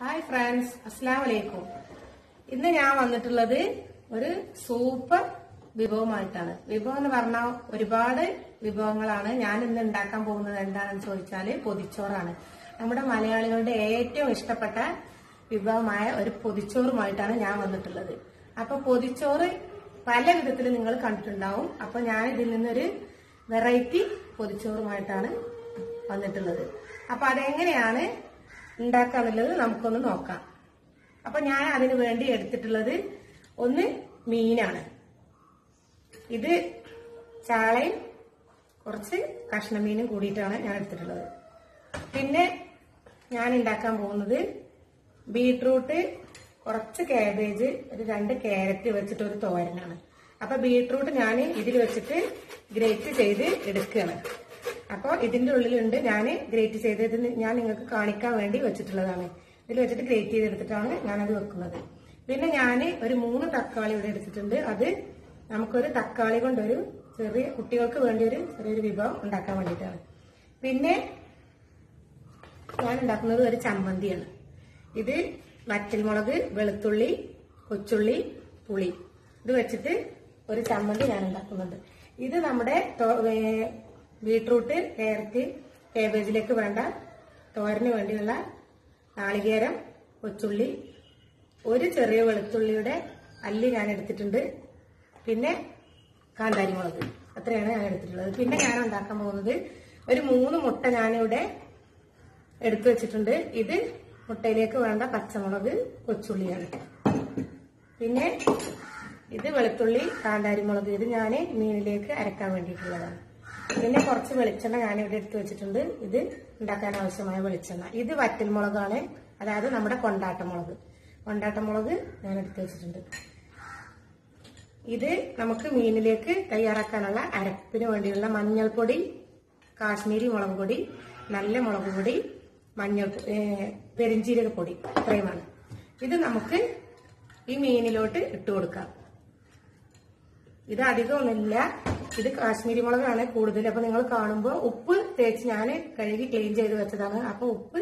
Hi friends അസ്സാം വലൈക്കും ഇന്ന് ഞാൻ വന്നിട്ടുള്ളത് ഒരു സൂപ്പർ വിഭവമായിട്ടാണ്. വിഭവം എന്ന് പറഞ്ഞാൽ ഒരുപാട് വിഭവങ്ങളാണ്. ഞാൻ ഇന്ന് ഉണ്ടാക്കാൻ പോകുന്നത് എന്താണെന്ന് ചോദിച്ചാൽ പൊതിച്ചോറാണ്. നമ്മുടെ മലയാളികളുടെ ഏറ്റവും ഇഷ്ടപ്പെട്ട വിഭവമായ ഒരു പൊതിച്ചോറുമായിട്ടാണ് ഞാൻ വന്നിട്ടുള്ളത്. അപ്പൊ പൊതിച്ചോറ് പല വിധത്തിൽ നിങ്ങൾ കണ്ടിട്ടുണ്ടാവും. അപ്പൊ ഞാൻ ഇതിൽ നിന്നൊരു വെറൈറ്റി പൊതിച്ചോറുമായിട്ടാണ് വന്നിട്ടുള്ളത്. അപ്പൊ അതെങ്ങനെയാണ് ഉണ്ടാക്കാന്നുള്ളത് നമുക്കൊന്ന് നോക്കാം. അപ്പൊ ഞാൻ അതിന് വേണ്ടി എടുത്തിട്ടുള്ളത് ഒന്ന് മീനാണ്. ഇത് ചാളയും കുറച്ച് കഷ്ണമീനും കൂടിയിട്ടാണ് ഞാൻ എടുത്തിട്ടുള്ളത്. പിന്നെ ഞാൻ ഉണ്ടാക്കാൻ പോകുന്നത് ബീട്രൂട്ട് കുറച്ച് കാബേജ് ഒരു രണ്ട് ക്യാരറ്റ് വെച്ചിട്ട് ഒരു തോരനാണ്. അപ്പൊ ബീട്രൂട്ട് ഞാൻ ഇതിൽ വെച്ചിട്ട് ഗ്രേറ്റ് ചെയ്ത് എടുക്കുകയാണ്. അപ്പോൾ ഇതിന്റെ ഉള്ളിലുണ്ട് ഞാൻ ഗ്രേറ്റ് ചെയ്ത് ഇത് ഞാൻ നിങ്ങൾക്ക് കാണിക്കാൻ വേണ്ടി വെച്ചിട്ടുള്ളതാണ്. ഇതിൽ വെച്ചിട്ട് ഗ്രേറ്റ് ചെയ്തെടുത്തിട്ടാണ് ഞാനത് വെക്കുന്നത്. പിന്നെ ഞാൻ ഒരു മൂന്ന് തക്കാളി ഇവിടെ എടുത്തിട്ടുണ്ട്. അത് നമുക്കൊരു തക്കാളി കൊണ്ടൊരു ചെറിയ കുട്ടികൾക്ക് വേണ്ടി ഒരു ചെറിയൊരു വിഭവം ഉണ്ടാക്കാൻ വേണ്ടിയിട്ടാണ്. പിന്നെ ഞാൻ ഉണ്ടാക്കുന്നത് ഒരു ചമ്മന്തിയാണ്. ഇത് വറ്റൽമുളക് വെളുത്തുള്ളി കൊച്ചുള്ളി പുളി. ഇത് വെച്ചിട്ട് ഒരു ചമ്മന്തി ഞാൻ ഉണ്ടാക്കുന്നുണ്ട് ഇത് നമ്മുടെ ബീട്രൂട്ട് ക്യാരറ്റ് കേബേജിലേക്ക് വേണ്ട തോരന് വേണ്ടിയുള്ള നാളികേരം കൊച്ചുള്ളി ഒരു ചെറിയ വെളുത്തുള്ളിയുടെ അല്ലി ഞാൻ എടുത്തിട്ടുണ്ട്. പിന്നെ കാന്താരി മുളക്. അത്രയാണ് ഞാൻ എടുത്തിട്ടുള്ളത്. പിന്നെ ഞാൻ ഉണ്ടാക്കാൻ പോകുന്നത് ഒരു മൂന്ന് മുട്ട ഞാനിവിടെ എടുത്തു വെച്ചിട്ടുണ്ട്. ഇത് മുട്ടയിലേക്ക് വേണ്ട പച്ചമുളക് കൊച്ചുള്ളിയാണ്. പിന്നെ ഇത് വെളുത്തുള്ളി കാന്താരി മുളക് ഇത് ഞാൻ മീനിലേക്ക് അരക്കാൻ വേണ്ടിയിട്ടുള്ളതാണ്. പിന്നെ കുറച്ച് വെളിച്ചെണ്ണ ഞാനിവിടെ എടുത്തു വെച്ചിട്ടുണ്ട്. ഇത് ഉണ്ടാക്കാൻ ആവശ്യമായ വെളിച്ചെണ്ണ. ഇത് വറ്റൽമുളകാണ്. അതായത് നമ്മുടെ കൊണ്ടാട്ടമുളക്. കൊണ്ടാട്ടമുളക് ഞാൻ എടുത്തു വെച്ചിട്ടുണ്ട്. ഇത് നമുക്ക് മീനിലേക്ക് തയ്യാറാക്കാനുള്ള അരപ്പിന് വേണ്ടിയുള്ള മഞ്ഞൾപ്പൊടി കാശ്മീരി മുളക് പൊടി നല്ല മുളക് പൊടി മഞ്ഞൾ പെരിഞ്ചീരക പൊടി ഇത്രയുമാണ്. ഇത് നമുക്ക് ഈ മീനിലോട്ട് ഇട്ട് കൊടുക്കാം. ഇത് അധികമൊന്നുമില്ല. ഇത് കാശ്മീരി മുളകാണ് കൂടുതൽ. അപ്പൊ നിങ്ങൾ കാണുമ്പോൾ ഉപ്പ് തേച്ച് ഞാൻ കഴുകി ക്ലീൻ ചെയ്ത് വെച്ചതാണ്. അപ്പൊ ഉപ്പ്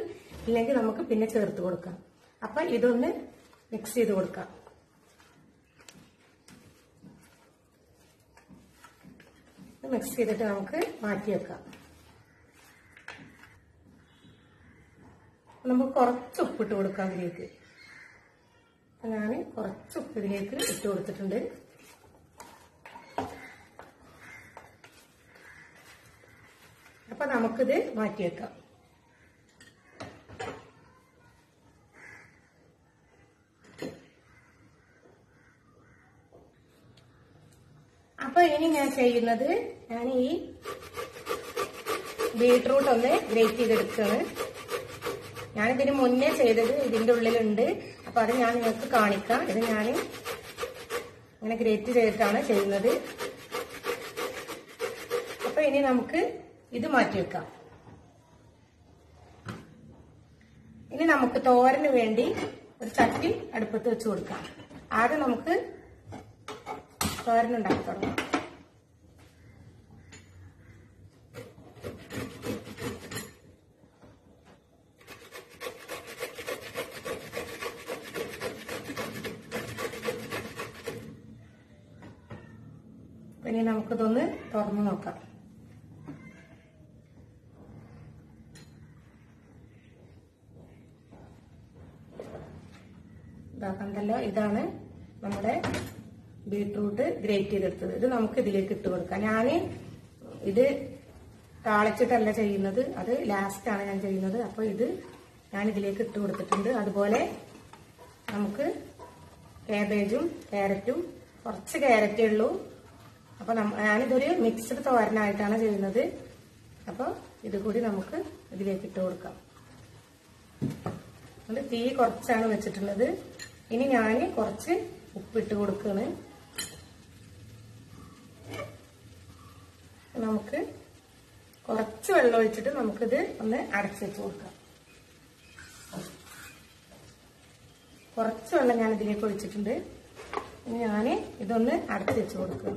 ഇല്ലെങ്കിൽ നമുക്ക് പിന്നെ ചേർത്ത് കൊടുക്കാം. അപ്പൊ ഇതൊന്ന് മിക്സ് ചെയ്ത് കൊടുക്കാം. മിക്സ് ചെയ്തിട്ട് നമുക്ക് മാറ്റി വെക്കാം. നമുക്ക് കുറച്ച് ഉപ്പിട്ട് കൊടുക്കാം ഇതിലേക്ക്. ഞാൻ കുറച്ച് ഉപ്പ് ഇതിലേക്ക് ഇട്ട് കൊടുത്തിട്ടുണ്ട്. അപ്പൊ നമുക്കിത് മാറ്റി വെക്കാം. അപ്പൊ ഇനി ഞാൻ ചെയ്യുന്നത് ഞാൻ ഈ ബീട്രൂട്ട് ഒന്ന് ഗ്രേറ്റ് ചെയ്തെടുക്കുകയാണ്. ഞാനിതിന് മുന്നേ ചെയ്തത് ഇതിന്റെ ഉള്ളിലുണ്ട്. അപ്പൊ അത് ഞാൻ നിങ്ങൾക്ക് കാണിക്കാം. ഇത് ഞാൻ ഇങ്ങനെ ഗ്രേറ്റ് ചെയ്തിട്ടാണ് ചെയ്യുന്നത്. അപ്പൊ ഇനി നമുക്ക് ഇത് മാറ്റി വെക്കാം. ഇനി നമുക്ക് തോരന് വേണ്ടി ഒരു ചട്ടി അടുപ്പത്ത് വെച്ച് കൊടുക്കാം. ആദ്യം നമുക്ക് തോരൻ ഉണ്ടാക്കി തുടങ്ങാം. ഇനി നമുക്കിതൊന്ന് തുറന്നു നോക്കാം ഇതാ കണ്ടല്ലോ ഇതാണ് നമ്മുടെ ബീട്രൂട്ട് ഗ്രേറ്റ് ചെയ്തെടുത്തത്. ഇത് നമുക്ക് ഇതിലേക്ക് ഇട്ട് കൊടുക്കാം. ഞാൻ ഇത് താളിച്ചിട്ടല്ല ചെയ്യുന്നത്. അത് ലാസ്റ്റ് ആണ് ഞാൻ ചെയ്യുന്നത്. അപ്പോൾ ഇത് ഞാൻ ഇതിലേക്ക് ഇട്ട് കൊടുത്തിട്ടുണ്ട്. അതുപോലെ നമുക്ക് കാബേജും ക്യാരറ്റും കുറച്ച് ക്യാരറ്റേ ഉള്ളൂ. അപ്പൊ നമ്മ- ഞാനിതൊരു മിക്സ്ഡ് തോരനായിട്ടാണ് ചെയ്യുന്നത്. അപ്പോൾ ഇത് കൂടി നമുക്ക് ഇതിലേക്ക് ഇട്ട് കൊടുക്കാം. തീ കുറച്ചാണ് വെച്ചിട്ടുള്ളത്. ഇനി ഞാൻ കുറച്ച് ഉപ്പിട്ട് കൊടുക്കുകയാണ് നമുക്ക് കുറച്ച് വെള്ളം ഒഴിച്ചിട്ട് നമുക്കിത് ഒന്ന് അടച്ചു വെച്ച് കൊടുക്കാം. കുറച്ച് വെള്ളം ഞാൻ ഇതിലേക്ക് ഒഴിച്ചിട്ടുണ്ട്. ഇനി ഞാൻ ഇതൊന്ന് അടച്ചു വെച്ച് കൊടുക്കുക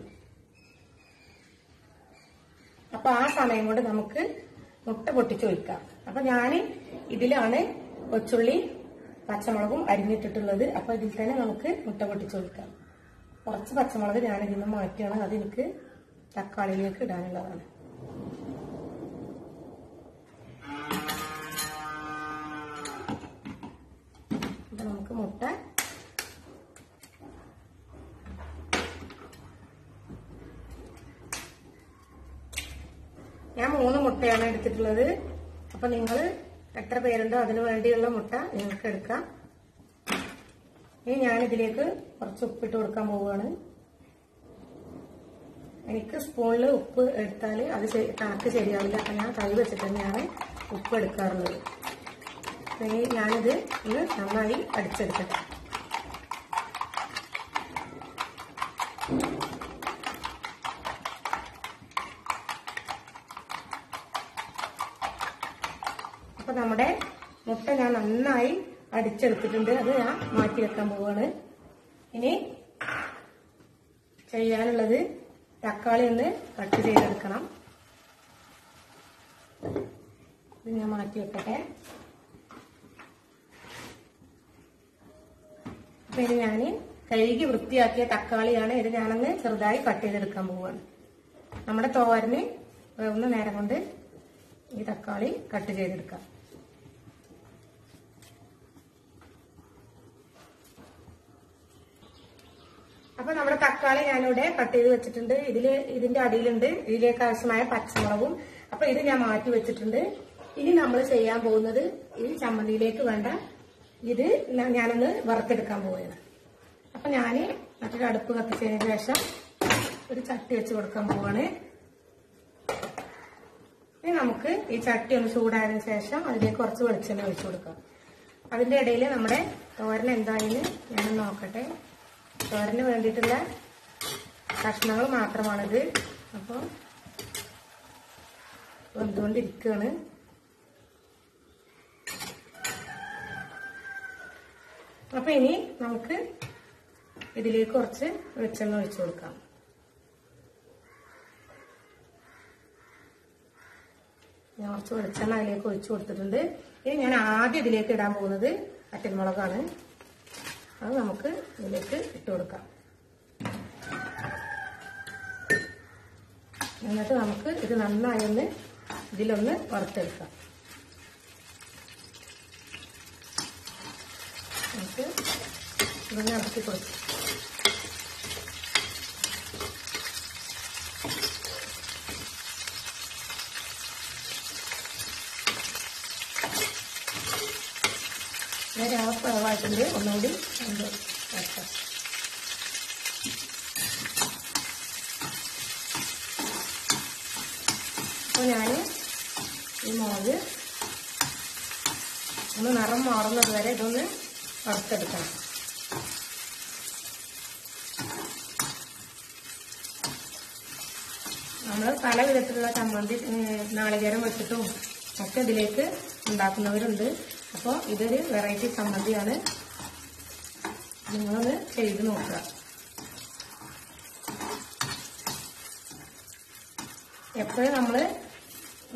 അപ്പൊ ആ സമയം കൊണ്ട് നമുക്ക് മുട്ട പൊട്ടിച്ച് ഒഴിക്കാം. അപ്പൊ ഞാൻ ഇതിലാണ് കൊച്ചുള്ളി പച്ചമുളകും അരിഞ്ഞിട്ടിട്ടുള്ളത്. അപ്പൊ ഇതിൽ തന്നെ നമുക്ക് മുട്ട പൊട്ടിച്ച് കൊടുക്കാം. കുറച്ച് പച്ചമുളക് ഞാൻ ഇതിൽ നിന്ന് മാറ്റിയാണ്. അത് എനിക്ക് തക്കാളിയിലേക്ക് ഇടാനുള്ളതാണ്. അപ്പൊ നമുക്ക് മുട്ട ഞാൻ മൂന്ന് മുട്ടയാണ് എടുത്തിട്ടുള്ളത്. അപ്പൊ നിങ്ങൾ എത്ര പേരുണ്ടോ അതിനു വേണ്ടിയുള്ള മുട്ട നിങ്ങൾക്ക് എടുക്കാം. ഇനി ഞാൻ ഇതിലേക്ക് കുറച്ച് ഉപ്പിട്ട് കൊടുക്കാൻ പോവുകയാണ്. എനിക്ക് സ്പൂണിൽ ഉപ്പ് എടുത്താൽ അത് കണക്ക് ശരിയാവില്ല. അപ്പം ഞാൻ കൈ വെച്ചിട്ട് തന്നെയാണ് ഉപ്പ് എടുക്കാറുള്ളത്. ഞാനിത് ഒന്ന് നന്നായി അടിച്ചെടുക്കട്ടെ അപ്പൊ നമ്മുടെ മുട്ട ഞാൻ നന്നായി അടിച്ചെടുത്തിട്ടുണ്ട് അത് ഞാൻ മാറ്റി വെക്കാൻ പോവാണ്. ഇനി ചെയ്യാനുള്ളത് തക്കാളി ഒന്ന് കട്ട് ചെയ്തെടുക്കണം. ഇത് ഞാൻ മാറ്റി വെക്കട്ടെ. ഇത് ഞാൻ കഴുകി വൃത്തിയാക്കിയ തക്കാളിയാണ് ഇത് ഞാനൊന്ന് ചെറുതായി കട്ട് ചെയ്തെടുക്കാൻ പോവാണ്. നമ്മുടെ തോരന് ഒന്ന് നേരം കൊണ്ട് ഈ തക്കാളി കട്ട് ചെയ്തെടുക്കാം. അപ്പൊ നമ്മുടെ തക്കാളി ഞാനിവിടെ കട്ട് ചെയ്ത് വെച്ചിട്ടുണ്ട്. ഇതിൽ ഇതിന്റെ അടിയിലുണ്ട്. ഇതിലേക്ക് ആവശ്യമായ പച്ചമുളകും. അപ്പൊ ഇത് ഞാൻ മാറ്റി വെച്ചിട്ടുണ്ട്. ഇനി നമ്മൾ ചെയ്യാൻ പോകുന്നത് ഈ ചമ്മന്തിയിലേക്ക് വേണ്ട ഇത് ഞാൻ- ഞാനൊന്ന് വറുത്തെടുക്കാൻ പോവുകയാണ്. അപ്പൊ ഞാൻ മറ്റൊരു അടുപ്പ് കത്തിച്ചതിന് ശേഷം ഒരു ചട്ടി വെച്ച് കൊടുക്കാൻ പോവാണ്. ഇനി നമുക്ക് ഈ ചട്ടി ഒന്ന് ചൂടായതിനു ശേഷം അതിലേക്ക് കുറച്ച് വെളിച്ചെണ്ണ ഒഴിച്ചു കൊടുക്കാം. അതിന്റെ ഇടയിൽ നമ്മുടെ തോരൻ എന്തായാലും ഞാനൊന്ന് നോക്കട്ടെ. തോരന് വേണ്ടിയിട്ടുള്ള കഷ്ണങ്ങൾ മാത്രമാണിത്. അപ്പോൾ വെന്തുകൊണ്ടിരിക്കുകയാണ് അപ്പൊ ഇനി നമുക്ക് ഇതിലേക്ക് കുറച്ച് വെളിച്ചെണ്ണ ഒഴിച്ചു കൊടുക്കാം. ഞാൻ കുറച്ച് വെളിച്ചെണ്ണ അതിലേക്ക് ഒഴിച്ചു കൊടുത്തിട്ടുണ്ട്. ഇനി ഞാൻ ആദ്യം ഇതിലേക്ക് ഇടാൻ പോകുന്നത് അറ്റൻമുളകാണ്. അത് നമുക്ക് ഇതിലേക്ക് ഇട്ട് കൊടുക്കാം. എന്നിട്ട് നമുക്ക് ഇത് നന്നായി ഒന്ന് ഇതിലൊന്ന് വറുത്തെടുക്കാം. നമുക്ക് ഇതൊന്ന് ഇറക്കി കൊടുക്കാം. ഞാൻ രാവപ്പായിട്ടുണ്ട് ഒന്നുകൂടി ഉണ്ട് വരട്ടെ അപ്പോൾ ഞാൻ ഈ മുളക് ഒന്ന് നിറം മാറുന്നത് വരെ ഇതൊന്ന് വറുത്തെടുക്കണം. നമ്മൾ പല വിധത്തിലുള്ള ചമ്മന്തി നാളികേരം വെച്ചിട്ടും ഒക്കെ ഇതിലേക്ക് ഉണ്ടാക്കുന്നവരുണ്ട്. അപ്പോൾ ഇതൊരു വെറൈറ്റി സമ്മതിയാണ്. നിങ്ങളൊന്ന് ചെയ്ത് നോക്കുക. എപ്പോഴും നമ്മൾ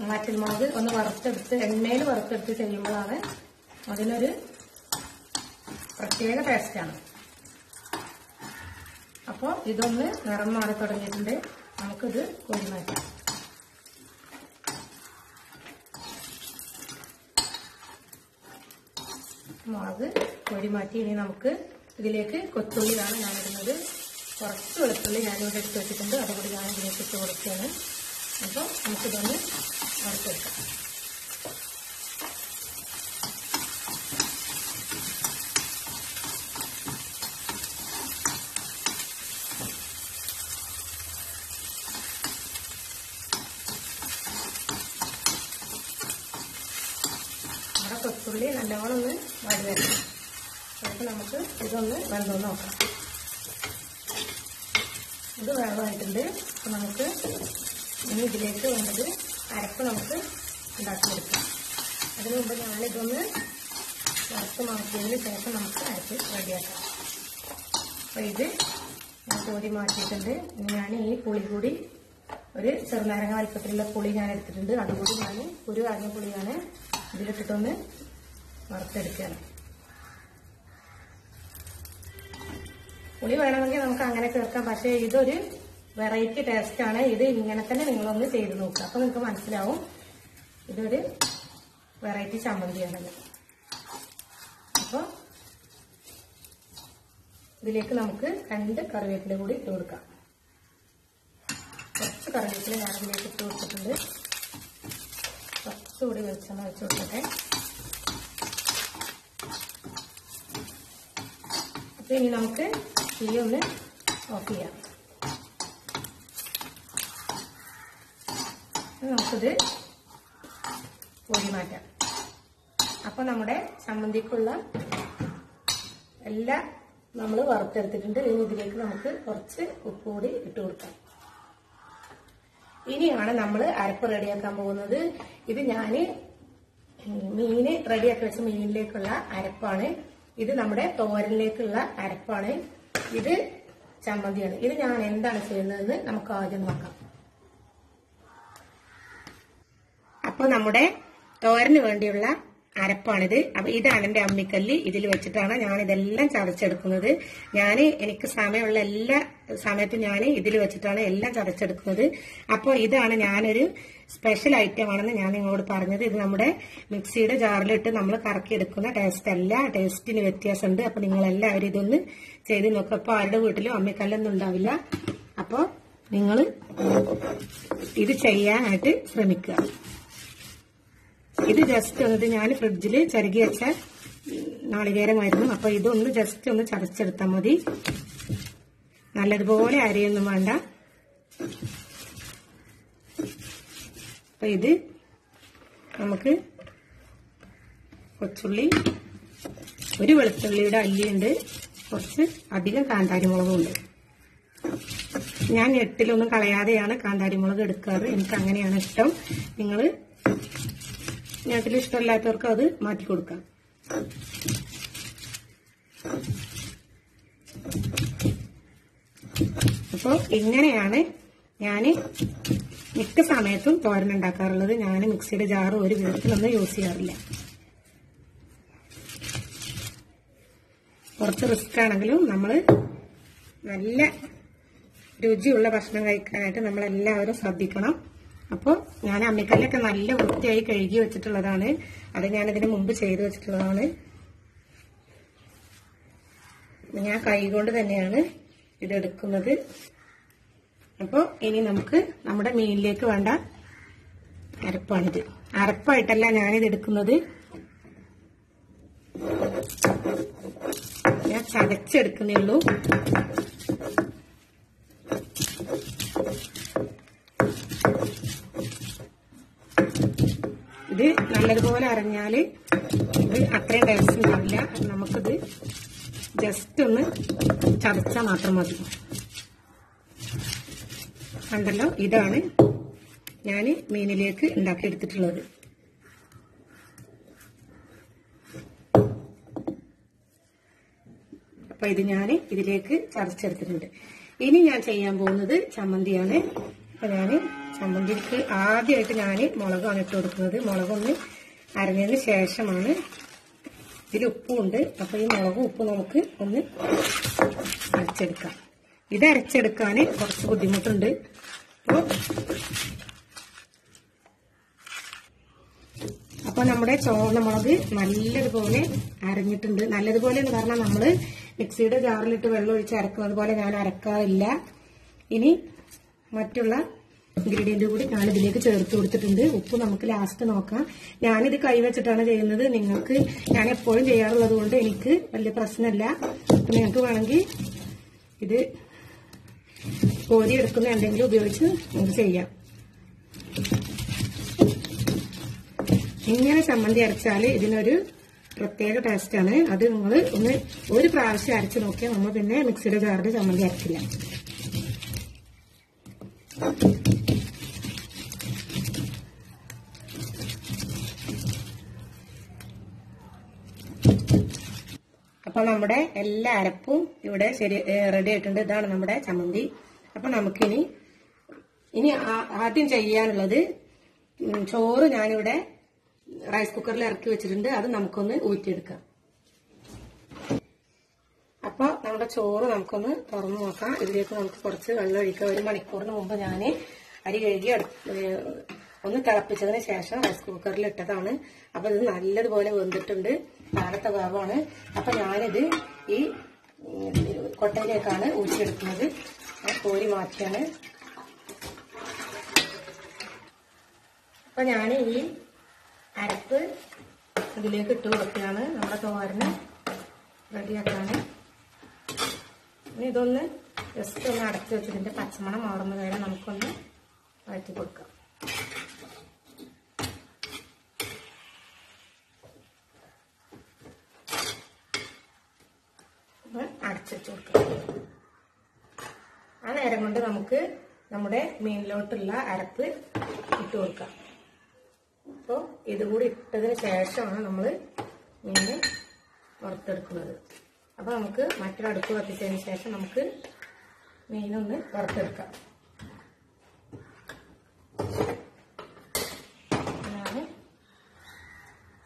വറ്റൽമുളക് ഒന്ന് വറുത്തെടുത്ത് എണ്ണയിൽ വറുത്തെടുത്ത് ചെയ്യുമ്പോഴാണ് അതിനൊരു പ്രത്യേക ടേസ്റ്റാണ് അപ്പോൾ ഇതൊന്ന് നിറം മാറി തുടങ്ങിയിട്ടുണ്ട്. നമുക്കിത് കോരി മാറ്റാം മുളക് പൊടി മാറ്റി ഇനി നമുക്ക് ഇതിലേക്ക് കൊത്തുള്ളിയാണ് ഞാൻ ഇടുന്നത് കുറച്ച് വെളുത്തുള്ളി ഞാനിവിടെ എടുത്ത് വെച്ചിട്ടുണ്ട്. അതുകൂടി ഞാൻ ഇതിലേക്ക് ഇട്ട് കൊടുക്കുകയാണ്. അപ്പോൾ നമുക്കിതൊന്ന് വറുത്തെടുക്കാം. നമ്മുടെ നല്ലവണ്ണം ഒന്ന് വഴി വരണം അപ്പോൾ നമുക്ക് ഇതൊന്ന് വെന്തോ നോക്കാം. ഇത് വെള്ളമായിട്ടുണ്ട്. അപ്പോൾ നമുക്ക് ഇനി ഇതിലേക്ക് വേണ്ടത് അരപ്പ് നമുക്ക് ഉണ്ടാക്കിയെടുക്കാം. അതിനു മുമ്പ് ഞാനിതൊന്ന് വറുത്ത് മാറ്റിയതിന് ശേഷം നമുക്ക് അരപ്പ് റെഡിയാക്കാം. അപ്പോൾ ഇത് ഞാൻ കോരി മാറ്റിയിട്ടുണ്ട്. ഞാൻ ഈ പുളി കൂടി ഒരു ചെറുനാരങ്ങ വലിപ്പത്തിലുള്ള പുളി ഞാൻ എടുത്തിട്ടുണ്ട് അതുകൂടി ഞാൻ ഒരു അരിഞ്ഞ പുളിയാണ് ഇതിലിട്ടിട്ടൊന്ന് വറുത്തെടുക്കുകയാണ്. പുളി വേണമെങ്കിൽ നമുക്ക് അങ്ങനെ ചേർക്കാം. പക്ഷേ ഇതൊരു വെറൈറ്റി ടേസ്റ്റാണ് ഇത് ഇങ്ങനെ തന്നെ നിങ്ങളൊന്ന് ചെയ്ത് നോക്കുക. അപ്പോൾ നിങ്ങൾക്ക് മനസ്സിലാവും. ഇതൊരു വെറൈറ്റി ചമ്മന്തിയാണത് അപ്പോൾ ഇതിലേക്ക് നമുക്ക് രണ്ട് കറിവേപ്പില കൂടി ഇട്ട് കൊടുക്കാം. കുറച്ച് കറിവേപ്പില ഞാൻ ഇതിലേക്ക് ഇട്ട് കൊടുത്തിട്ടുണ്ട്. കുറച്ചുകൂടി വെളിച്ചെണ്ണ വെച്ച് കൊടുക്കട്ടെ. ഇനി നമുക്ക് തീ ഒന്ന് ഓഫ് ചെയ്യാം. നമുക്കിത് കോരി മാറ്റാം. അപ്പൊ നമ്മുടെ ചമ്മന്തിക്കുള്ള എല്ലാം നമ്മൾ വറുത്തെടുത്തിട്ടുണ്ട്. ഇനി ഇതിലേക്ക് നമുക്ക് കുറച്ച് ഉപ്പ് കൂടി ഇട്ട് കൊടുക്കാം. ഇനിയാണ് നമ്മൾ അരപ്പ് റെഡിയാക്കാൻ പോകുന്നത്. ഇത് ഞാൻ മീന് റെഡിയാക്കി വെച്ച മീനിലേക്കുള്ള അരപ്പാണ് ഇത് നമ്മുടെ തോരനിലേക്കുള്ള അരപ്പാണ്. ഇത് ചമ്മന്തിയാണ്. ഇത് ഞാൻ എന്താണ് ചെയ്യുന്നതെന്ന് നമുക്ക് ആദ്യം നോക്കാം. അപ്പൊ നമ്മുടെ തോരന് വേണ്ടിയുള്ള അരപ്പാണിത്. അപ്പൊ ഇതാണ് എന്റെ അമ്മിക്കല്ല്. ഇതിൽ വെച്ചിട്ടാണ് ഞാൻ ഇതെല്ലാം ചതച്ചെടുക്കുന്നത്. ഞാൻ എനിക്ക് സമയമുള്ള എല്ലാ സമയത്തും ഞാൻ ഇതിൽ വെച്ചിട്ടാണ് എല്ലാം ചതച്ചെടുക്കുന്നത്. അപ്പോൾ ഇതാണ് ഞാനൊരു സ്പെഷ്യൽ ഐറ്റം ആണെന്ന് ഞാൻ നിങ്ങളോട് പറഞ്ഞത്. ഇത് നമ്മുടെ മിക്സിയുടെ ജാറിലിട്ട് നമ്മൾ കറക്കിയെടുക്കുന്ന ടേസ്റ്റ് അല്ല. ടേസ്റ്റിന് വ്യത്യാസമുണ്ട്. അപ്പൊ നിങ്ങൾ എല്ലാവരും ഇതൊന്ന് ചെയ്ത് നോക്കുക അപ്പൊ ആരുടെ വീട്ടിലും അമ്മിക്കല്ലൊന്നും ഉണ്ടാവില്ല. അപ്പോൾ നിങ്ങൾ ഇത് ചെയ്യാനായിട്ട് ശ്രമിക്കുക. ഇത് ജസ്റ്റ് ഒന്ന് ഞാൻ ഫ്രിഡ്ജിൽ ചരുകി വെച്ച നാളികേരമായിരുന്നു. അപ്പോൾ ഇതൊന്ന് ജസ്റ്റ് ഒന്ന് ചതച്ചെടുത്താൽ മതി. നല്ലതുപോലെ അരിയൊന്നും വേണ്ട. അപ്പൊ ഇത് നമുക്ക് കൊച്ചുള്ളി ഒരു വെളുത്തുള്ളിയുടെ അല്ലിയുണ്ട്. കുറച്ച് അധികം കാന്താരി മുളകും ഉണ്ട് ഞാൻ എട്ടിലൊന്നും കളയാതെയാണ് കാന്താരി മുളക് എടുക്കാറ്. എനിക്ക് അങ്ങനെയാണ് ഇഷ്ടം. നിങ്ങൾ ഞട്ടിൽ ഇഷ്ടമില്ലാത്തവർക്ക് അത് മാറ്റി കൊടുക്കാം. അപ്പോൾ ഇങ്ങനെയാണ് ഞാൻ മിക്ക സമയത്തും തോരൻ ഉണ്ടാക്കാറുള്ളത്. ഞാൻ മിക്സിയുടെ ജാറ് ഒരു വിധത്തിലൊന്നും യൂസ് ചെയ്യാറില്ല. കുറച്ച് റിസ്ക് ആണെങ്കിലും നമ്മൾ നല്ല രുചിയുള്ള ഭക്ഷണം കഴിക്കാനായിട്ട് നമ്മൾ എല്ലാവരും ശ്രദ്ധിക്കണം. അപ്പോൾ ഞാൻ അമ്മിക്കല്ലൊക്കെ നല്ല വൃത്തിയായി കഴുകി വെച്ചിട്ടുള്ളതാണ്. അത് ഞാൻ ഇതിന് മുമ്പ് ചെയ്ത് വെച്ചിട്ടുള്ളതാണ്. ഞാൻ കൈകൊണ്ട് തന്നെയാണ് ഇതെടുക്കുന്നത്. അപ്പോൾ ഇനി നമുക്ക് നമ്മുടെ മീനിലേക്ക് വേണ്ട അരപ്പാണിത്. അരപ്പായിട്ടല്ല ഞാനിത് എടുക്കുന്നത്. ഞാൻ ചതച്ചെടുക്കുന്നേ ഉള്ളൂ ഇത് നല്ലതുപോലെ അറിഞ്ഞാൽ ഇത് അത്രയും ടേസ്റ്റ് ഉണ്ടാവില്ല. നമുക്കിത് ജസ്റ്റ് ഒന്ന് ചതച്ചാൽ മാത്രം മതി. കണ്ടല്ലോ? ഇതാണ് ഞാൻ മീനിലേക്ക് ഉണ്ടാക്കിയെടുത്തിട്ടുള്ളത്. അപ്പൊ ഇത് ഞാൻ ഇതിലേക്ക് ചതച്ചെടുത്തിട്ടുണ്ട്. ഇനി ഞാൻ ചെയ്യാൻ പോകുന്നത് ചമ്മന്തിയാണ്. അപ്പൊ ഞാൻ ചമ്മന്തിക്ക് ആദ്യമായിട്ട് ഞാൻ മുളകാണ് ഇട്ട് കൊടുക്കുന്നത്. മുളകൊന്ന് അരഞ്ഞതിന് ശേഷമാണ് ഇതിൽ ഉപ്പുണ്ട്. അപ്പൊ ഈ മുളകും ഉപ്പ് നമുക്ക് ഒന്ന് അരച്ചെടുക്കാം. ഇത് അരച്ചെടുക്കാൻ കുറച്ച് ബുദ്ധിമുട്ടുണ്ട്. അപ്പോൾ അപ്പൊ നമ്മുടെ ചുവന്ന മുളക് നല്ലതുപോലെ അരഞ്ഞിട്ടുണ്ട്. നല്ലതുപോലെ എന്ന് പറഞ്ഞാൽ നമ്മൾ മിക്സിയുടെ ജാറിലിട്ട് വെള്ളം ഒഴിച്ച് അരക്കുന്നത് പോലെ ഞാൻ അരക്കാറില്ല. ഇനി മറ്റുള്ള ഇൻഗ്രീഡിയന്റ് കൂടി ഞാൻ ഇതിലേക്ക് ചേർത്ത് കൊടുത്തിട്ടുണ്ട്. ഉപ്പ് നമുക്ക് ലാസ്റ്റ് നോക്കാം. ഞാനിത് കൈവച്ചിട്ടാണ് ചെയ്യുന്നത്. നിങ്ങൾക്ക് ഞാൻ എപ്പോഴും ചെയ്യാറുള്ളത് കൊണ്ട് എനിക്ക് വലിയ പ്രശ്നമില്ല. അപ്പൊ നിങ്ങൾക്ക് വേണമെങ്കിൽ ഇത് കോരി എടുക്കുന്ന എന്തെങ്കിലും ഉപയോഗിച്ച് നമുക്ക് ചെയ്യാം. ഇങ്ങനെ ചമ്മന്തി അരച്ചാൽ ഇതിനൊരു പ്രത്യേക ടേസ്റ്റാണ് അത് നിങ്ങൾ ഒന്ന് ഒരു പ്രാവശ്യം അരച്ച് നോക്കിയാൽ നമ്മൾ പിന്നെ മിക്സിയുടെ ജാറിൽ ചമ്മന്തി അരക്കില്ല. അപ്പൊ നമ്മുടെ എല്ലാ അരപ്പും ഇവിടെ ശരി റെഡി ആയിട്ടുണ്ട്. ഇതാണ് നമ്മുടെ ചമ്മന്തി. അപ്പൊ നമുക്കിനി ഇനി ആദ്യം ചെയ്യാനുള്ളത് ചോറ് ഞാനിവിടെ റൈസ് കുക്കറിൽ ഇറക്കി വെച്ചിട്ടുണ്ട്. അത് നമുക്കൊന്ന് ഊറ്റിയെടുക്കാം. അപ്പൊ നമ്മുടെ ചോറ് നമുക്കൊന്ന് തുറന്നു നോക്കാം. ഇതിലേക്ക് നമുക്ക് കുറച്ച് വെള്ളം ഒഴിക്കാം. ഒരു മണിക്കൂറിന് മുമ്പ് ഞാൻ അരി കഴുകി ഒന്ന് തിളപ്പിച്ചതിന് ശേഷം റൈസ് കുക്കറിൽ ഇട്ടതാണ്. അപ്പൊ ഇത് നല്ലതുപോലെ വെന്തിട്ടുണ്ട്. താഴത്തെ വേവാണ് അപ്പൊ ഞാനിത് ഈ കൊട്ടയിലേക്കാണ് ഊറ്റിയെടുക്കുന്നത്. ഞാൻ കോരി മാറ്റിയാണ്. അപ്പൊ ഞാൻ ഈ അരപ്പ് ഇതിലേക്ക് ഇട്ട് കൊടുക്കുകയാണ്. നമ്മുടെ തോരന് റെഡിയാക്കാണ് ഇനി ഇതൊന്ന് ജസ്റ്റ് ഒന്ന് അടച്ചു വെച്ചതിന്റെ പച്ചമണം മാറുന്ന വരെ നമുക്കൊന്ന് വഴറ്റി കൊടുക്കാം. അടച്ചു വെച്ച് കൊടുക്കാം. ആ നേരം കൊണ്ട് നമുക്ക് നമ്മുടെ മീനിലോട്ടുള്ള അരപ്പ് ഇട്ട് കൊടുക്കാം. അപ്പോൾ ഇതുകൂടി ഇട്ടതിന് ശേഷമാണ് നമ്മൾ മീൻ വറുത്തെടുക്കുന്നത്. അപ്പോൾ നമുക്ക് മറ്റൊരു അടുപ്പ് കത്തിച്ചതിന് ശേഷം നമുക്ക് മീനൊന്ന് വറുത്തെടുക്കാം.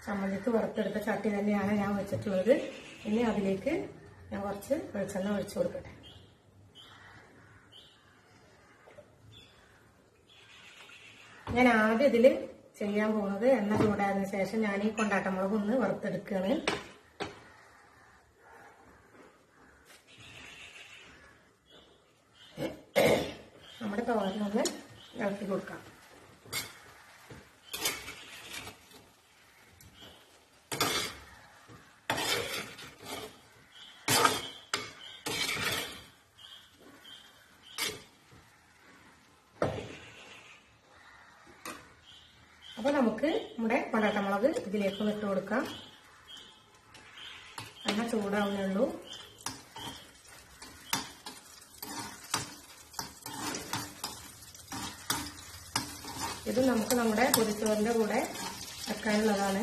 ചമ്മന്തിക്ക് വറുത്തെടുത്ത ചട്ടി തന്നെയാണ് ഞാൻ വെച്ചിട്ടുള്ളത്. ഇനി അതിലേക്ക് ഞാൻ കുറച്ച് വെളിച്ചെണ്ണ ഒഴിച്ചു കൊടുക്കട്ടെ. ഞാൻ ആദ്യം ഇതിൽ ചെയ്യാൻ പോകുന്നത് എണ്ണ ചൂടായതിനു ശേഷം ഞാൻ ഈ കൊണ്ടാട്ടമുളക് ഒന്ന് വറുത്തെടുക്കുകയാണ് നമ്മുടെ തോരനൊന്ന് ഇളക്കി കൊടുക്കാം. അപ്പൊ നമുക്ക് നമ്മുടെ കൊണ്ടാട്ടമുളക് ഇതിലേക്ക് ഇട്ട് കൊടുക്കാം. നല്ല ചൂടാവുന്നേ ഇത് നമുക്ക് നമ്മുടെ പൊതിച്ചോറിന്റെ കൂടെ വെക്കാനുള്ളതാണ്.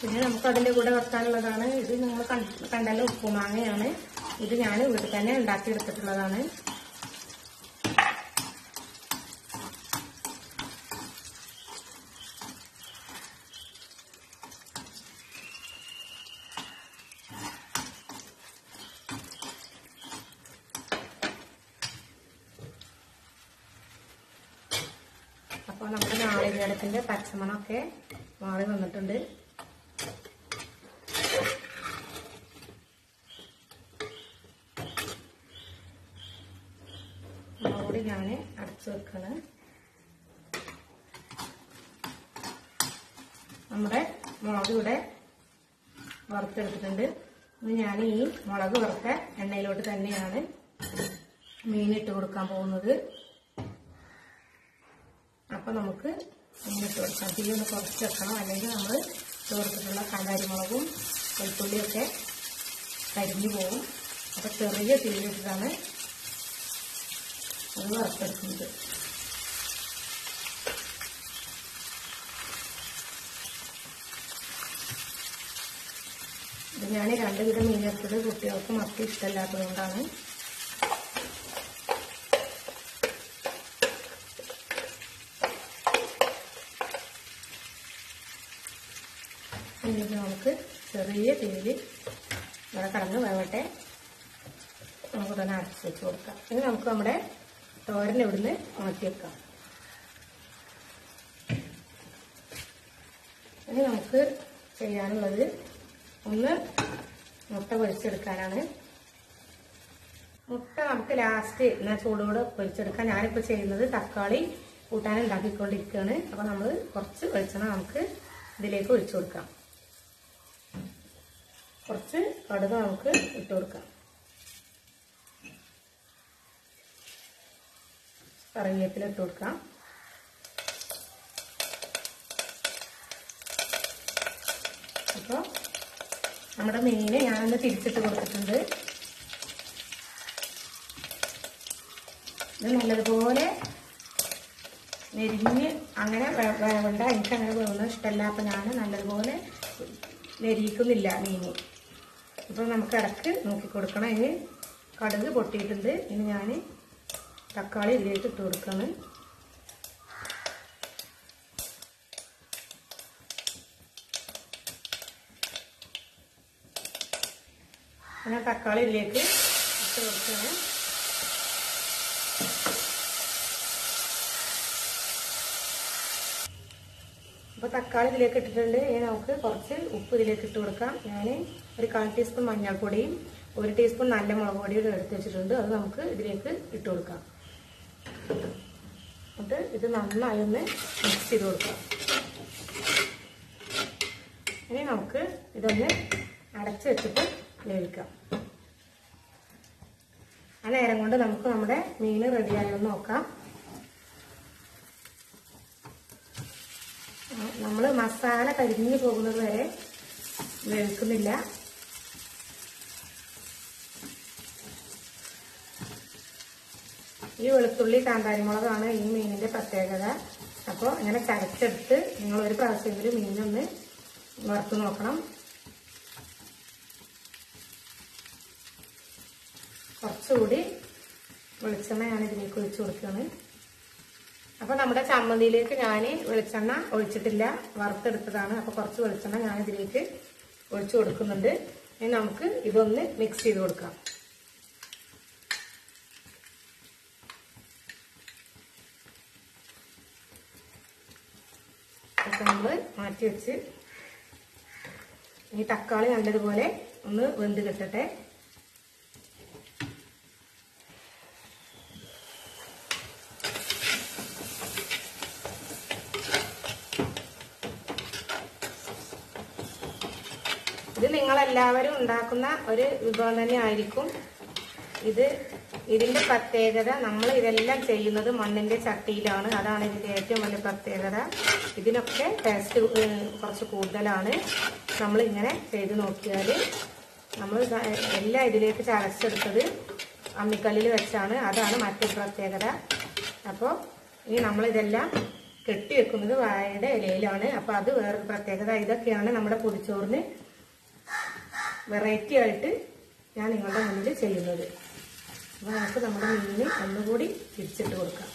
പിന്നെ നമുക്ക് അതിന്റെ കൂടെ വെക്കാനുള്ളതാണ് ഇത് നിങ്ങൾ കണ്ടല്ലോ ഉപ്പുമാങ്ങയാണ്. ഇത് ഞാൻ വീട്ടിൽ തന്നെ ഉണ്ടാക്കിയെടുത്തിട്ടുള്ളതാണ് അപ്പോൾ നമ്മുടെ നാളികേരത്തിന്റെ പച്ചമണമൊക്കെ മാറി വന്നിട്ടുണ്ട്. കൂടി ഞാൻ അടച്ചു വെക്കാണ്. നമ്മുടെ മുളക് ഇവിടെ വറുത്തെടുത്തിട്ടുണ്ട്. ഞാൻ ഈ മുളക് വറുത്ത എണ്ണയിലോട്ട് തന്നെയാണ് മീനിട്ട് കൊടുക്കാൻ പോകുന്നത്. അപ്പൊ നമുക്ക് മീനിട്ട് കൊടുക്കാം തീ കുറച്ച് വെക്കണം. അല്ലെങ്കിൽ നമ്മൾ ചേർത്തിട്ടുള്ള കാന്താരിമുളകും വെളുത്തുള്ളിയൊക്കെ കരിഞ്ഞു പോകും അപ്പോൾ ചെറിയ തീയിലിട്ടിട്ടാണ് അത് വറുത്തെടുക്കുന്നത്. ഞാൻ രണ്ട് മീൻ ചേർത്തത് കുട്ടികൾക്ക് മത്തി ഇഷ്ടമല്ലാത്തതുകൊണ്ടാണ് ഇനി ഇത് നമുക്ക് ചെറിയ തീയിൽ ഇവിടെ കടന്ന് വേവട്ടെ. നമുക്ക് തന്നെ അടച്ച് വെച്ച് കൊടുക്കാം. ഇനി നമുക്ക് നമ്മുടെ തോരൻ ഇവിടുന്ന് മാറ്റി വെക്കാം. ഇനി നമുക്ക് ചെയ്യാനുള്ളത് ഒന്ന് മുട്ട പൊരിച്ചെടുക്കാനാണ്. മുട്ട നമുക്ക് ലാസ്റ്റ് എന്നാൽ ചൂടോടെ പൊരിച്ചെടുക്കാം ഞാനിപ്പോൾ ചെയ്യുന്നത് തക്കാളി കൂട്ടാൻ ഉണ്ടാക്കിക്കൊണ്ടിരിക്കുകയാണ്. അപ്പോൾ നമ്മൾ കുറച്ച് വെളിച്ചെണ്ണ നമുക്ക് ഇതിലേക്ക് ഒഴിച്ചു കൊടുക്കാം. കുറച്ച് കടുക് നമുക്ക് ഇട്ട് കൊടുക്കാം. കറിവേപ്പില ഇട്ട് കൊടുക്കാം. അപ്പോൾ നമ്മുടെ മീന് ഞാനൊന്ന് തിരിച്ചിട്ട് കൊടുത്തിട്ടുണ്ട്. ഇത് നല്ലതുപോലെ നെരിഞ്ഞ് അങ്ങനെ വേണ്ട വേവണ്ട. എനിക്ക് അങ്ങനെ വേവുന്നത് ഇഷ്ടമല്ല. അപ്പം ഞാൻ നല്ലതുപോലെ നെരിയിക്കുന്നില്ല മീന്. അപ്പോൾ നമുക്ക് ഇടയ്ക്ക് നോക്കി കൊടുക്കണം. ഇനി കടുക് പൊട്ടിയിട്ടുണ്ട്. ഇനി ഞാൻ തക്കാളി ഇതിലേക്ക് ഇട്ട് കൊടുക്കണം. തക്കാളി ഇതിലേക്ക് ഇട്ട് കൊടുക്കണം അപ്പോൾ തക്കാളി ഇതിലേക്ക് ഇട്ടിട്ടുണ്ട്. ഇനി നമുക്ക് കുറച്ച് ഉപ്പ് ഇതിലേക്ക് ഇട്ട് കൊടുക്കാം. ഞാൻ ഒരു കാൽ ടീസ്പൂൺ മഞ്ഞൾപ്പൊടിയും ഒരു ടീസ്പൂൺ നല്ല മുളക് പൊടിയും എടുത്ത് വെച്ചിട്ടുണ്ട്. അത് നമുക്ക് ഇതിലേക്ക് ഇട്ട് കൊടുക്കാം. എന്നിട്ട് ഇത് നന്നായി ഒന്ന് മിക്സ് ചെയ്ത് കൊടുക്കാം. ഇനി നമുക്ക് ഇതൊന്ന് അടച്ച് വെച്ചിട്ട് വേവിക്കാം. ആ നേരം കൊണ്ട് നമുക്ക് നമ്മുടെ മീൻ റെഡിയായോ നോക്കാം. നമ്മൾ മസാല കരിഞ്ഞു പോകുന്നത് വരെ വേവിക്കുന്നില്ല ഈ വെളുത്തുള്ളി കാന്താരിമുളകാണ് ഈ മീനിന്റെ പ്രത്യേകത. അപ്പോൾ ഇങ്ങനെ ചരച്ചെടുത്ത് നിങ്ങൾ ഒരു പ്രാവശ്യമെങ്കിലും മീനൊന്ന് വറുത്ത് നോക്കണം. കുറച്ചുകൂടി വെളിച്ചെണ്ണയാണ് ഇതിലേക്ക് ഒഴിച്ചു കൊടുക്കുകയാണ്. അപ്പൊ നമ്മുടെ ചമ്മന്തിയിലേക്ക് ഞാൻ വെളിച്ചെണ്ണ ഒഴിച്ചിട്ടില്ല. വറുത്തെടുത്തതാണ്. അപ്പൊ കുറച്ച് വെളിച്ചെണ്ണ ഞാൻ ഇതിലേക്ക് ഒഴിച്ചു കൊടുക്കുന്നുണ്ട്. ഇനി നമുക്ക് ഇതൊന്ന് മിക്സ് ചെയ്ത് കൊടുക്കാം. നമ്മൾ മാറ്റി വെച്ച് ഈ തക്കാളി നല്ലതുപോലെ ഒന്ന് വെന്ത് കിട്ടട്ടെ. ഇത് നിങ്ങളെല്ലാവരും ഉണ്ടാക്കുന്ന ഒരു വിഭവം തന്നെ ആയിരിക്കും ഇത് ഇതിന്റെ പ്രത്യേകത നമ്മൾ ഇതെല്ലാം ചെയ്യുന്നത് മണ്ണിന്റെ ചട്ടിയിലാണ്. അതാണ് ഇതിന്റെ ഏറ്റവും വലിയ പ്രത്യേകത. ഇതിനൊക്കെ ടേസ്റ്റ് കുറച്ച് കൂടുതലാണ്. നമ്മൾ ഇങ്ങനെ ചെയ്ത് നോക്കിയാൽ നമ്മൾ എല്ലാം ഇതിലേക്ക് ചതച്ചെടുത്തത് അമ്മിക്കല്ലിൽ വെച്ചാണ്. അതാണ് മറ്റൊരു പ്രത്യേകത. അപ്പോൾ ഇനി നമ്മളിതെല്ലാം കെട്ടി വെക്കുന്നത് വാഴയുടെ ഇലയിലാണ്. അപ്പോൾ അത് വേറൊരു പ്രത്യേകത. ഇതൊക്കെയാണ് നമ്മുടെ പൊതിച്ചോറിന് വെറൈറ്റി ആയിട്ട് ഞാൻ നിങ്ങളുടെ മുന്നിൽ ചെയ്യുന്നത്. അപ്പോൾ നമുക്ക് നമ്മുടെ മീനിന് ഒന്നുകൂടി തിരിച്ചിട്ട് കൊടുക്കാം.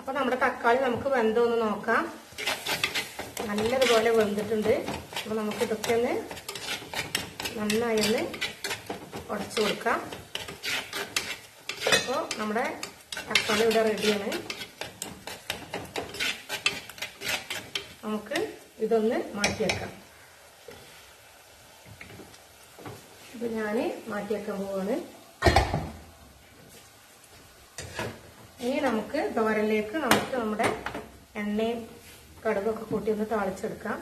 അപ്പോൾ നമ്മുടെ തക്കാളി നമുക്ക് വെന്തോന്ന് നോക്കാം. നല്ലതുപോലെ വെന്തിട്ടുണ്ട്. അപ്പോൾ നമുക്ക് ഇതൊക്കെ ഒന്ന് നന്നായി ഒന്ന് ഉടച്ചു കൊടുക്കാം. അപ്പോൾ നമ്മുടെ തക്കാളി ഇവിടെ റെഡിയാണ് നമുക്ക് ഇതൊന്ന് മാറ്റിയേക്കാം. ഇപ്പൊ ഞാൻ മാറ്റിയേക്കാൻ പോവാണ്. ഇനി നമുക്ക് തോരലിലേക്ക് നമുക്ക് നമ്മുടെ എണ്ണയും കടുകൊക്കെ കൂട്ടി ഒന്ന് താളിച്ചെടുക്കാം.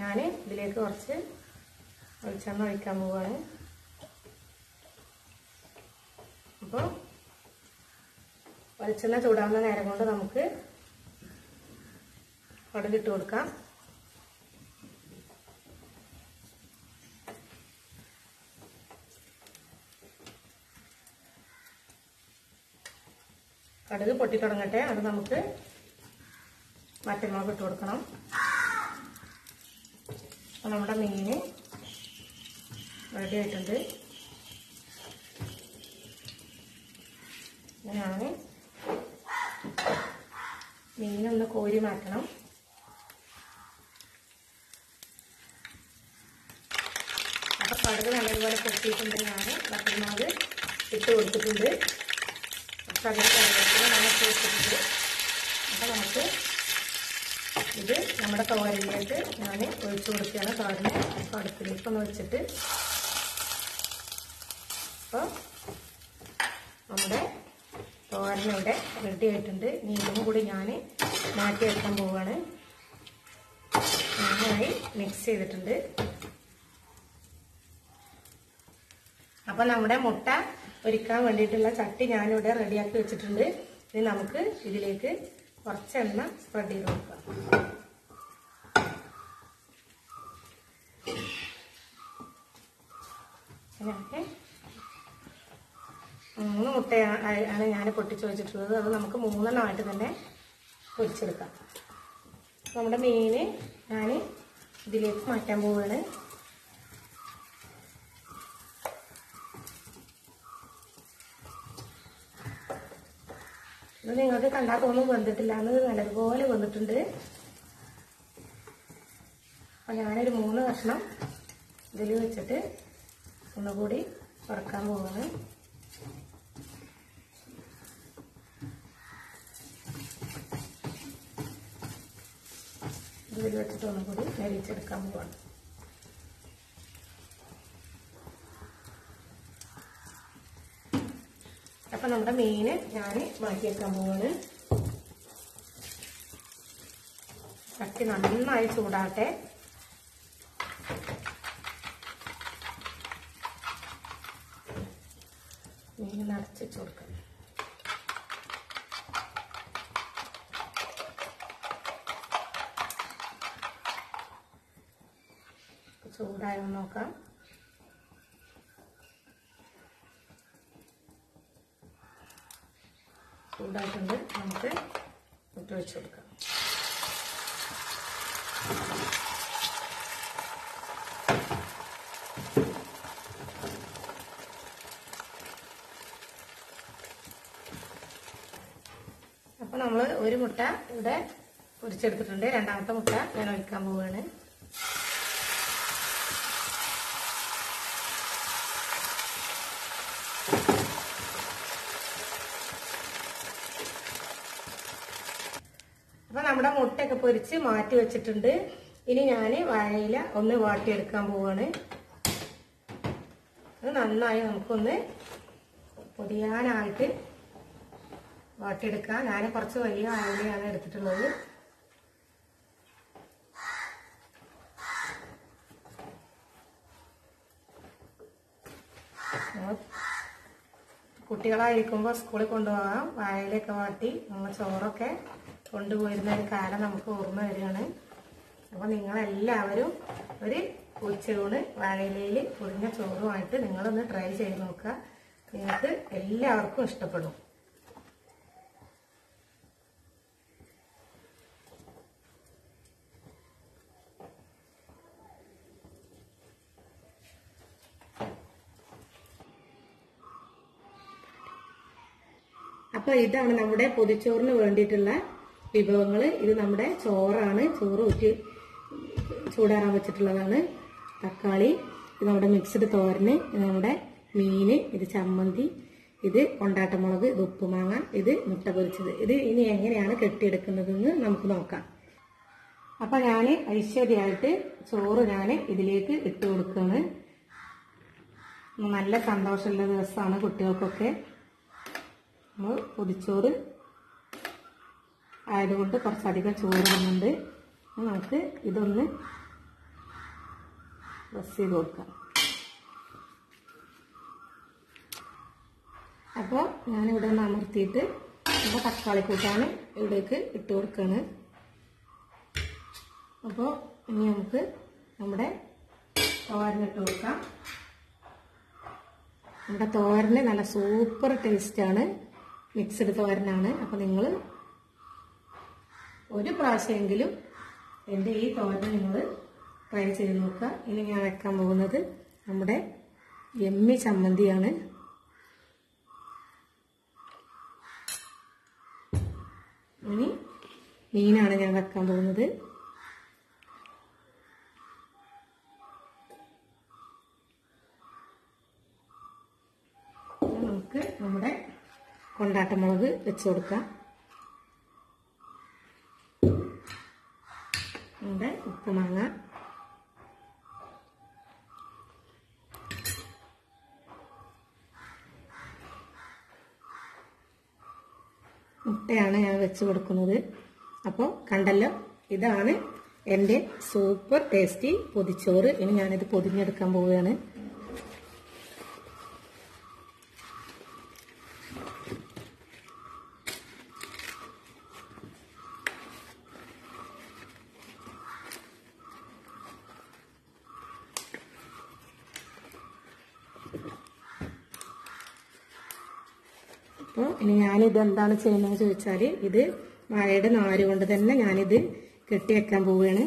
ഞാൻ ഇതിലേക്ക് കുറച്ച് വെളിച്ചെണ്ണ ഒഴിക്കാൻ പോവാണ്. അപ്പോൾ വെളിച്ചെണ്ണ ചൂടാവുന്ന നേരം കൊണ്ട് നമുക്ക് കടുകിട്ട് കൊടുക്കാം. കടുക് പൊട്ടിത്തുടങ്ങട്ടെ അത് നമുക്ക് വറ്റൽമുളക് ഇട്ട് കൊടുക്കണം. നമ്മുടെ മീന് റെഡി ആയിട്ടുണ്ട്. ഞാൻ മീനൊന്ന് കോരി മാറ്റണം. അപ്പൊ കടുക് നല്ലതുപോലെ പൊട്ടിയിട്ടുണ്ട് ഞാൻ വറ്റൽമുളക് ഇട്ട് കൊടുത്തിട്ടുണ്ട്. അപ്പം അതിന് കറിവേപ്പില കൊടുത്തിട്ടുണ്ട് അപ്പൊ നമുക്ക് ഇത് നമ്മുടെ തോരനിലേക്ക് ഞാൻ ഒഴിച്ചു കൊടുക്കുകയാണ്. തോരനെ അടുപ്പിലേക്ക് ഒന്ന് വെച്ചിട്ട് അപ്പോൾ തോരൻ ഇവിടെ റെഡി ആയിട്ടുണ്ട്. ഇനി ഇതും കൂടി ഞാൻ മാറ്റി വെക്കാൻ പോവുകയാണ് നന്നായി മിക്സ് ചെയ്തിട്ടുണ്ട്. അപ്പൊ നമ്മുടെ മുട്ട ഒരുക്കാൻ വേണ്ടിയിട്ടുള്ള ചട്ടി ഞാനിവിടെ റെഡിയാക്കി വെച്ചിട്ടുണ്ട്. ഇനി നമുക്ക് ഇതിലേക്ക് കുറച്ച് എണ്ണ സ്പ്രെഡ് ചെയ്ത് കൊടുക്കാം. ഇതിനകത്ത് മൂന്ന് മുട്ടയാണ് ഞാൻ പൊട്ടിച്ചു വെച്ചിട്ടുള്ളത് അത് നമുക്ക് മൂന്നെണ്ണമായിട്ട് തന്നെ പൊരിച്ചെടുക്കാം. നമ്മുടെ മീന് ഞാൻ ഇതിലേക്ക് മാറ്റാൻ പോവുകയാണ്. ഇത് നിങ്ങൾക്ക് കണ്ടാൽ തോന്നും വന്നിട്ടില്ല എന്ന് നല്ലതുപോലെ വന്നിട്ടുണ്ട് അപ്പം ഞാനൊരു മൂന്ന് കഷ്ണം ഇതിൽ വെച്ചിട്ട് ഒന്നുകൂടി വറക്കാൻ പോവാണ് ഇതിൽ ഒന്നും ഒന്നുകൂടി വേവിച്ചെടുക്കാൻ പോവാണ്. അപ്പൊ നമ്മുടെ മീന് ഞാൻ മാറ്റി വെക്കാൻ പോവാണ്. ചട്ടി നന്നായി ചൂടാട്ടെ മീൻ നിറച്ച് കൊടുക്കാം ചൂടായോ നോക്കാം. ചൂടായിട്ടുണ്ട്. നമുക്ക് ഇട്ട് വെച്ച് കൊടുക്കാം. അപ്പൊ നമ്മൾ ഒരു മുട്ട ഇവിടെ പൊരിച്ചെടുത്തിട്ടുണ്ട് രണ്ടാമത്തെ മുട്ട ഞാൻ ഒഴിക്കാൻ പോവുകയാണ് അപ്പൊ നമ്മുടെ മുട്ടയൊക്കെ പൊരിച്ച് മാറ്റി വെച്ചിട്ടുണ്ട്. ഇനി ഞാൻ വാഴയില ഒന്ന് വാട്ടിയെടുക്കാൻ പോവാണ്. അത് നന്നായി നമുക്കൊന്ന് പൊടിയാനായിട്ട് വാട്ടിയെടുക്കാം. ഞാൻ കുറച്ച് വലിയ വാഴയിലയാണ് എടുത്തിട്ടുള്ളത്. കുട്ടികളായിരിക്കുമ്പോൾ സ്കൂളിൽ കൊണ്ടുപോകാം. വാഴയിലൊക്കെ വാട്ടി നമ്മൾ ചോറൊക്കെ കൊണ്ടുപോയിരുന്ന ഒരു കാലം നമുക്ക് ഓർമ്മ വരികയാണ്. അപ്പോൾ നിങ്ങളെല്ലാവരും ഒരു ഉച്ചയൂണ് വാഴയിലയിൽ പൊടിഞ്ഞ ചോറുമായിട്ട് നിങ്ങളൊന്ന് ട്രൈ ചെയ്ത് നോക്കുക. നിങ്ങൾക്ക് എല്ലാവർക്കും ഇഷ്ടപ്പെടും. അപ്പൊ ഇതാണ് നമ്മുടെ പൊതിച്ചോറിന് വേണ്ടിയിട്ടുള്ള വിഭവങ്ങൾ ഇത് നമ്മുടെ ചോറാണ്. ചോറ് ഊറ്റി ചൂടാറാൻ വെച്ചിട്ടുള്ളതാണ്. തക്കാളി ഇത് നമ്മുടെ മിക്സഡ് തോരന് നമ്മുടെ മീന് ഇത് ചമ്മന്തി ഇത് കൊണ്ടാട്ടമുളക് ഇത് ഉപ്പുമാങ്ങ ഇത് മുട്ട പൊരിച്ചത്. ഇത് ഇനി എങ്ങനെയാണ് കെട്ടിയെടുക്കുന്നതെന്ന് നമുക്ക് നോക്കാം. അപ്പൊ ഞാൻ ഐശ്വര്യമായിട്ട് ചോറ് ഞാൻ ഇതിലേക്ക് ഇട്ട് കൊടുക്കുകയാണ് നല്ല സന്തോഷമുള്ള ദിവസമാണ് കുട്ടികൾക്കൊക്കെ. നമ്മൾ പൊതിച്ചോറ് ആയതുകൊണ്ട് കുറച്ചധികം ചോറ് ഇടുന്നുണ്ട് നമുക്ക് ഇതൊന്ന് പ്രസ് ചെയ്ത് കൊടുക്കാം. അപ്പോൾ ഞാനിവിടെ ഒന്ന് അമർത്തിയിട്ട് നമ്മുടെ തക്കാളി കൂട്ടാണ് ഇവിടേക്ക് ഇട്ട് കൊടുക്കുകയാണ് അപ്പോൾ ഇനി നമുക്ക് നമ്മുടെ തോരനിട്ട് കൊടുക്കാം. നമ്മുടെ തോരന് നല്ല സൂപ്പർ ടേസ്റ്റാണ്. മിക്സഡ് തോരനാണ്. അപ്പോൾ നിങ്ങൾ ഒരു പ്രാവശ്യമെങ്കിലും എന്റെ ഈ തോരൻ നിങ്ങൾ ട്രൈ ചെയ്ത് നോക്കുക. ഇനി ഞാൻ വെക്കാൻ പോകുന്നത് നമ്മുടെ എമ്മി ചമ്മന്തിയാണ്. ഇനി മീനാണ് ഞാൻ വെക്കാൻ പോകുന്നത്. നമുക്ക് നമ്മുടെ കൊണ്ടാട്ടമുളക് വെച്ച് കൊടുക്കാം. നമ്മുടെ ഉപ്പുമാങ്ങ. മുട്ടയാണ് ഞാൻ വെച്ച് കൊടുക്കുന്നത്. അപ്പോൾ കണ്ടല്ലോ ഇതാണ് എന്റെ സൂപ്പർ ടേസ്റ്റി പൊതിച്ചോറ്. ഇനി ഞാനിത് പൊതിഞ്ഞെടുക്കാൻ പോവുകയാണ് അപ്പോൾ ഇനി ഞാനിത് എന്താണ് ചെയ്യുന്നത് ചോദിച്ചാൽ ഇത് വാഴയുടെ നാര് കൊണ്ട് തന്നെ ഞാനിത് കെട്ടി വെക്കാൻ പോവുകയാണ്.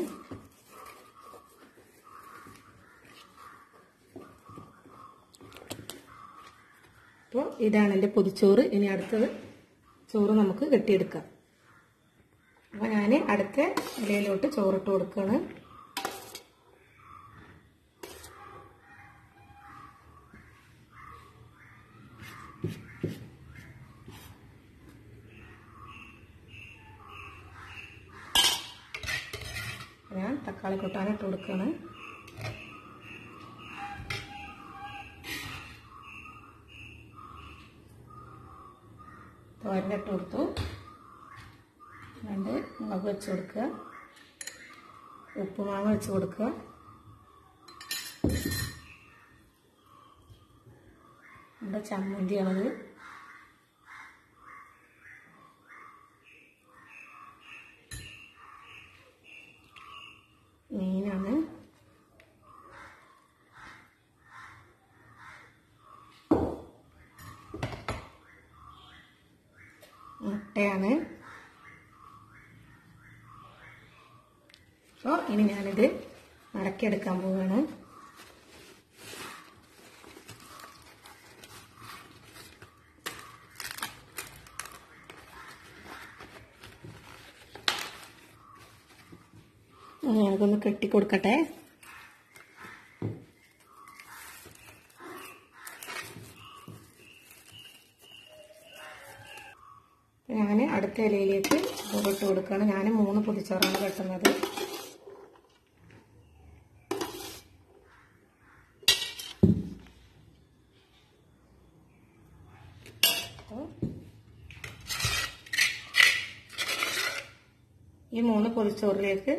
അപ്പോൾ ഇതാണ് എന്റെ പൊതിച്ചോറ്. ഇനി അടുത്തത് ചോറ് നമുക്ക് കെട്ടിയെടുക്കാം. അപ്പോൾ ഞാൻ അടുത്ത ഇലയിലോട്ട് ചോറിട്ട് കൊടുക്കുകയാണ് ഞാൻ തക്കാളി കൂട്ടാൻ ഇട്ട് കൊടുക്കുകയാണ്. തോരനിട്ട് കൊടുത്തു. രണ്ട് മുളക് വെച്ച് കൊടുക്കുക. ഉപ്പുമാവ് വെച്ച് കൊടുക്കുക. നമ്മുടെ ചമ്മന്തിയാണത് മീനാണ് മുട്ടയാണ് അപ്പോൾ ഇനി ഞാനിത് മടക്കിയെടുക്കാൻ പോവുകയാണ് ഞാനതൊന്ന് കെട്ടിക്കൊടുക്കട്ടെ. ഞാൻ അടുത്ത ഇലയിലേക്ക് ഇട്ട് കൊടുക്കുകയാണ്. ഞാൻ മൂന്ന് പൊതിച്ചോറാണ് കെട്ടുന്നത് ഈ മൂന്ന് പൊതിച്ചോറിലേക്ക്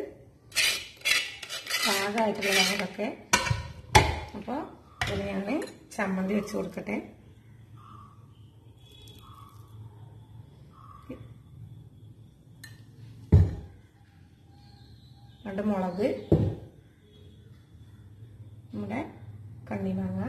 പാകമായിട്ടുള്ളതാണ് ഇതൊക്കെ അപ്പോൾ ഇതിനെയാണ് ചമ്മന്തി വെച്ച് കൊടുക്കട്ടെ രണ്ട് മുളക് നമ്മുടെ കണ്ണിമാങ്ങ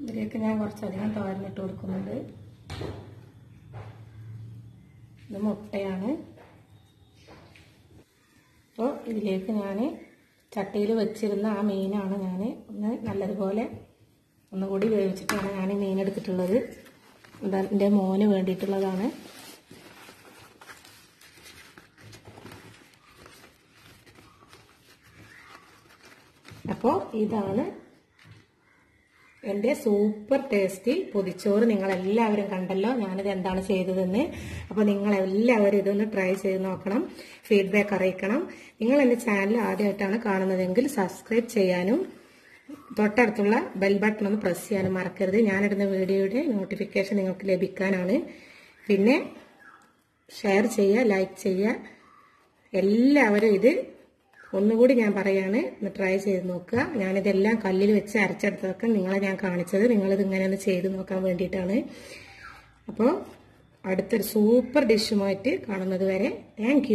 ഇതിലേക്ക് ഞാൻ കുറച്ചധികം തോരനിട്ട് കൊടുക്കുന്നുണ്ട് ഇത് മുട്ടയാണ്. അപ്പോൾ ഇതിലേക്ക് ഞാൻ ചട്ടിയിൽ വെച്ചിരുന്ന ആ മീനാണ് ഞാൻ ഒന്ന് നല്ലതുപോലെ ഒന്നുകൂടി വേവിച്ചിട്ടാണ് ഞാൻ ഈ മീൻ എടുത്തിട്ടുള്ളത്. എന്റെ മോന് വേണ്ടിയിട്ടുള്ളതാണ്. അപ്പോൾ ഇതാണ് എന്റെ സൂപ്പർ ടേസ്റ്റി പൊതിച്ചോറ് നിങ്ങൾ എല്ലാവരും കണ്ടല്ലോ. ഞാനിത് എന്താണ് ചെയ്തതെന്ന്. അപ്പോൾ നിങ്ങൾ എല്ലാവരും ഇതൊന്ന് ട്രൈ ചെയ്ത് നോക്കണം. ഫീഡ്ബാക്ക് അറിയിക്കണം. നിങ്ങൾ എന്റെ ചാനൽ ആദ്യമായിട്ടാണ് കാണുന്നതെങ്കിൽ സബ്സ്ക്രൈബ് ചെയ്യാനും തൊട്ടടുത്തുള്ള ബെൽ ബട്ടൺ ഒന്ന് പ്രസ് ചെയ്യാനും മറക്കരുത്. ഞാനിടുന്ന വീഡിയോയുടെ നോട്ടിഫിക്കേഷൻ നിങ്ങൾക്ക് ലഭിക്കാനാണ്. പിന്നെ ഷെയർ ചെയ്യുക ലൈക്ക് ചെയ്യുക. എല്ലാവരും ഇത് ഒന്നുകൂടി ഞാൻ പറയാണ് ഒന്ന് ട്രൈ ചെയ്ത് നോക്കുക. ഞാനിതെല്ലാം കല്ലിൽ വെച്ച് അരച്ചെടുത്തതൊക്കെ നിങ്ങളെ ഞാൻ കാണിച്ചത്. നിങ്ങളിത് ഇങ്ങനെ ഒന്ന് ചെയ്ത് നോക്കാൻ വേണ്ടിയിട്ടാണ്. അപ്പോൾ അടുത്തൊരു സൂപ്പർ ഡിഷുമായിട്ട് കാണുന്നത് വരെ. താങ്ക്